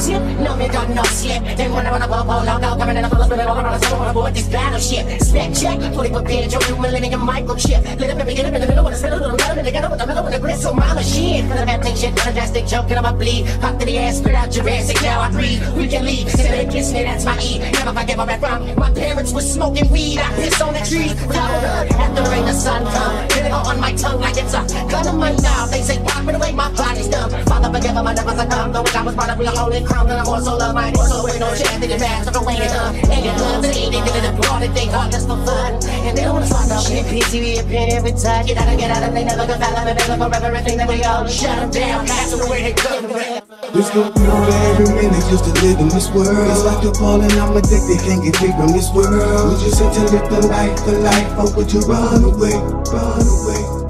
tip, no me got no slip. Then when I run up a pole, out, coming in a full of spinning over, I'm on aboard this battleship. Spec check, fully prepared, your new millennium microchip. Let it be, get up in the middle with a spin, a little better, get up in the middle with a grit, so mama shit. For the bad thing shit, fantastic joke, and I'ma bleed. Pop to the ass, spit out Jurassic, now I breathe. We can leave, sit and kiss me, that's my E. Never forget where I'm from. My parents was smoking weed, I piss on the trees. Louder, after the rain, the sun come. Feel it on my tongue like I was brought up with a holy crown, and I'm also love my so ain't no chance get back. So away it up. And your love, they ain't even applauded, they all just for fun. And they don't wanna start no shit. Pity me a pin every time. Get out and get out, and they never gonna follow me. Better forever, everything that we all shut them down. That's the way they come. Gon' be on every minute just to live in this world. It's like a ball and I'm addicted, can't get free from this world. Would you say to live the life, the life, or would you run away, run away,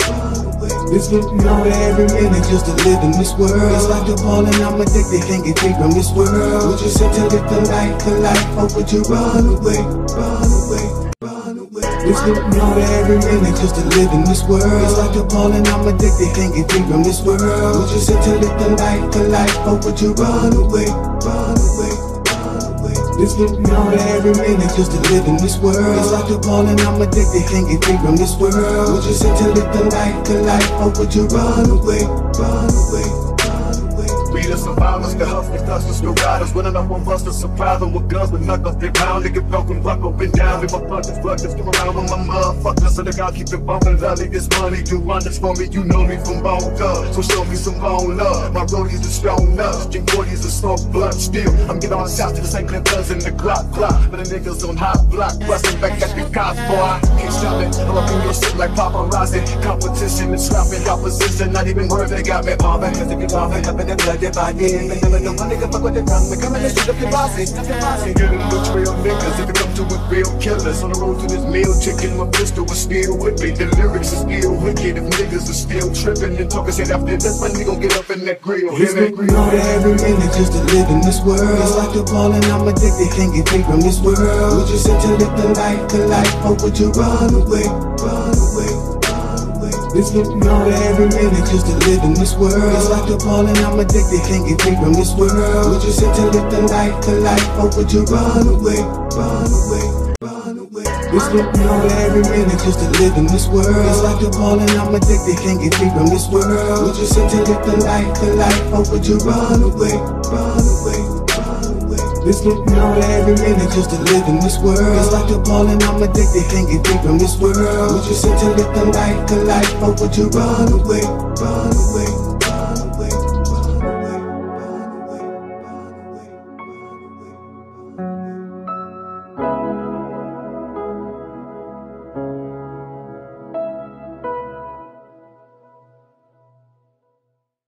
gon' be on every minute just to live in this world. It's like a ball and I'm addicted, can't get free from this world. Would you say to live the life, the life, or would you run away, run away, run away? Gon' be on every minute just to live in this world. It's like a ball and I'm addicted, can't get free from this world. Would you say to live the life, the life, or would you run away, run away? This gon' be on every minute just to live in this world. It's like a ball and I'm addicted, can't get free from this world. Would you say to live the life, the life, or would you run away, run away? We the survivors, the hustlers, hustlers, the riders. Running up on busters, surprise them with guns with knuckles They they get broken, rock up and down. With my punches, ruggers, come around with my motherfuckers. So they gotta keep it bumping, lovely this money. Do wonders for me, you know me from bone So show me some bone love, my roadies are strong nuts Drink 40s and smoke blood still. I'm getting on shots to the St. Clair in the Glock, Glock. But the niggas on hot block, busting back at the cops, boy. Can't stop it, like paparazzi. Competition is slapping, opposition Not even worth they got me bombing Cause if you bombing, up in the blood, they body They never know one nigga fuck with the They coming to shoot up your bossy Getting with real niggas. If it come to it, real killers On the road to this meal chicken My pistol was still with me The lyrics are still wicked. If niggas are still tripping And talking shit after this Man, we gon' get up in that grill. Hear me? be on every minute just to live in this world. It's like a ball and I'm addicted, can't get free from this world. Would you say to live the life, the life, or would you run away, run run away? This be on every minute just to live in this world. It's like a ball and I'm addicted, can't get free from this world. Would you say to live the life, the life, or would you run away, run away, run away? This be on every minute just to live in this world. It's like a ball and I'm addicted, can't get free from this world. Would you say to live the life, the life, or would you run away, run away? This be on every minute just to live in this world. It's like a ball and I'm addicted, can't get free from this world. Would you say to live the light life, or would you run away, run away?